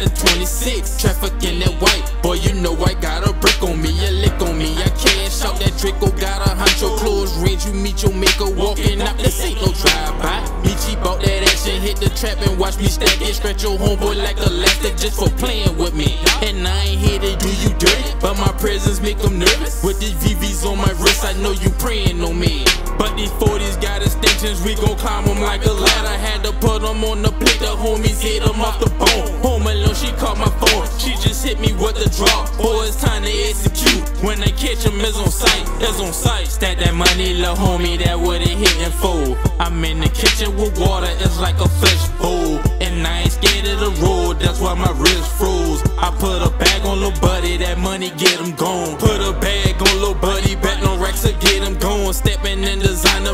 a 26. Trafficking that white, boy, you know I got a brick on me, a lick on me. I cash out that Draco, got a honcho clothes range. You meet your maker walking out, this ain't no drive-by. Meechie bought that action, hit the trap and watch me stack it. Stretch your homeboy like elastic just for playing with me. And I ain't here to do you dirty, but my presence make them nervous. With these VVs on my wrist, I know you praying on me. But these 40s got extensions, we gon' climb them like a ladder. Had to put them on the plate, the homies hit them off the bone. Home alone, she caught my phone. She just hit me with the drop. Boy, it's time to execute. When they catch them, it's on sight, it's on sight. Stack that money, little homie, that what it hitting for. I'm in the kitchen with water, it's like a fish bowl. And I ain't scared of the road, that's why my wrist froze. I put a bag on little buddy, that money get him gone.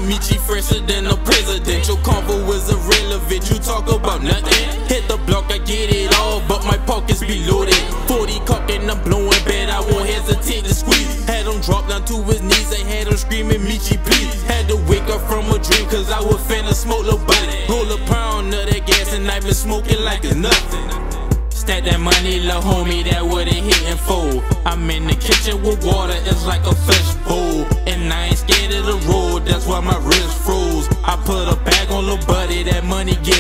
Meechie fresher than a presidential convo is irrelevant. You talk about nothing. Hit the block, I get it all, but my pockets be loaded. 40 cock and I'm blowing bed, I won't hesitate to squeeze. Had him drop down to his knees, I had him screaming, Meechie, please. Had to wake up from a dream, cause I was finna smoke little buddy. Roll a pound of that gas, and I been smoking like it's nothing. Stack that money, little homie, that what it hitting for. I'm in the kitchen with water, it's like a fish bowl. And I ain't scared put a bag on little buddy, that money get